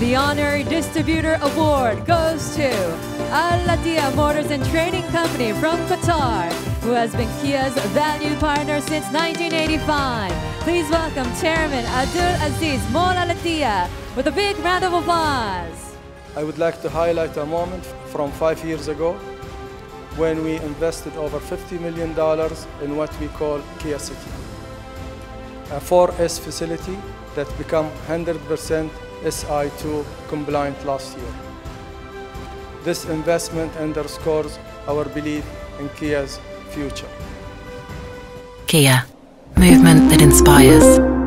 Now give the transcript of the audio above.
The honorary distributor award goes to Al Attiya Motors and Trading Company from Qatar, who has been Kia's valued partner since 1985. Please welcome Chairman Abdul Aziz Mola Latia with a big round of applause. I would like to highlight a moment from five years ago when we invested over $50 million in what we call Kia City, a 4S facility that became 100% SI2 compliant last year. This investment underscores our belief in Kia's future. Kia, movement that inspires.